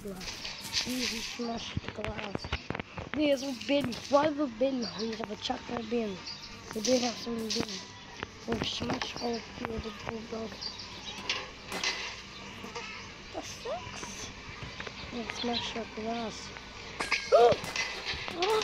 glass. Easy smashed glass. There's a bin. Why the bin? We have a chocolate bin. We did have some bin. We've smashed all of the bulldog. That sucks. Let's smash glass. oh! oh.